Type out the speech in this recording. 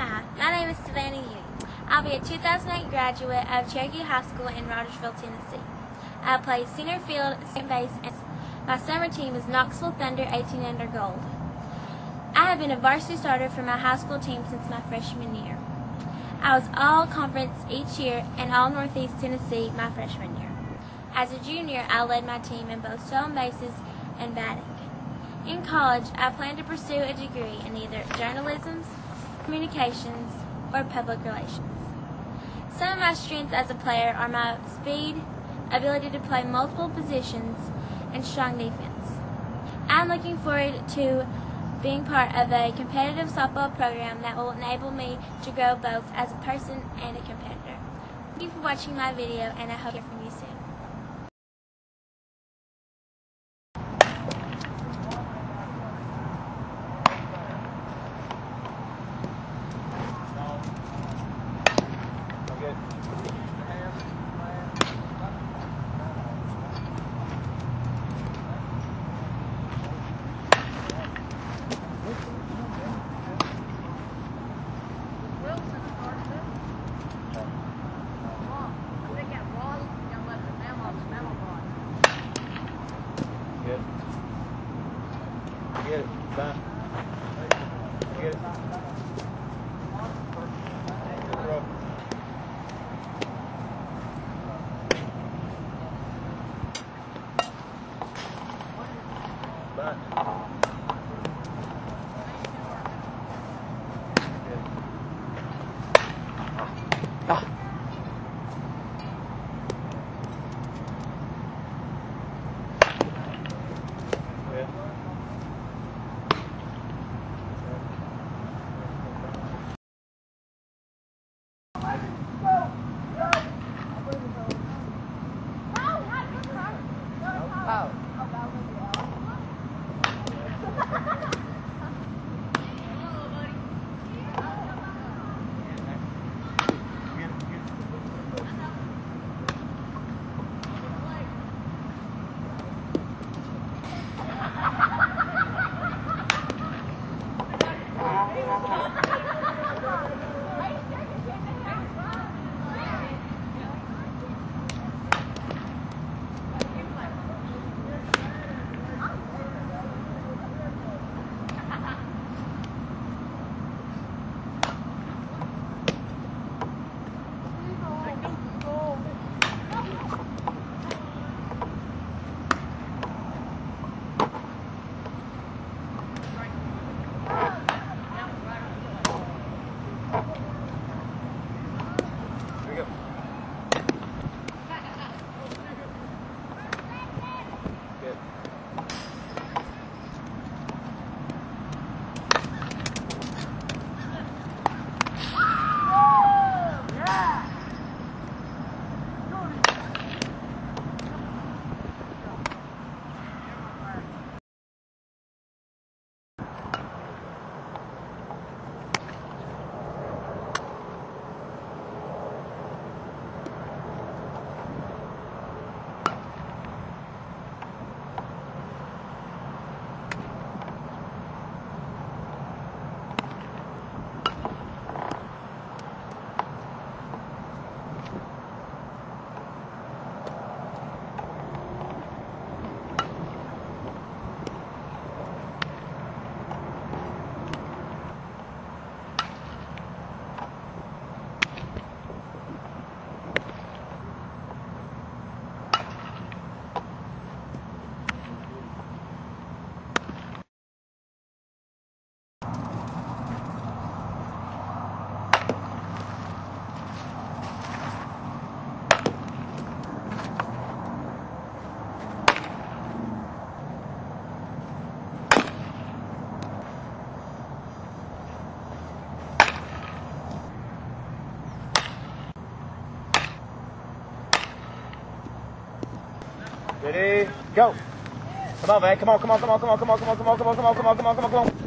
Hi, my name is Savannah Ewing. I'll be a 2008 graduate of Cherokee High School in Rogersville, Tennessee. I play center field, second base, and my summer team is Knoxville Thunder 18 Under Gold. I have been a varsity starter for my high school team since my freshman year. I was all conference each year and all Northeast Tennessee my freshman year. As a junior, I led my team in both stolen bases and batting. In college, I plan to pursue a degree in either journalism, communications, or public relations. Some of my strengths as a player are my speed, ability to play multiple positions, and strong defense. I'm looking forward to being part of a competitive softball program that will enable me to grow both as a person and a competitor. Thank you for watching my video and I hope to hear from you soon. Thank you. Ready? Go. Come on, man. Come on, come on, come on, come on, come on, come on, come on, come on, come on, come on, come on, come on.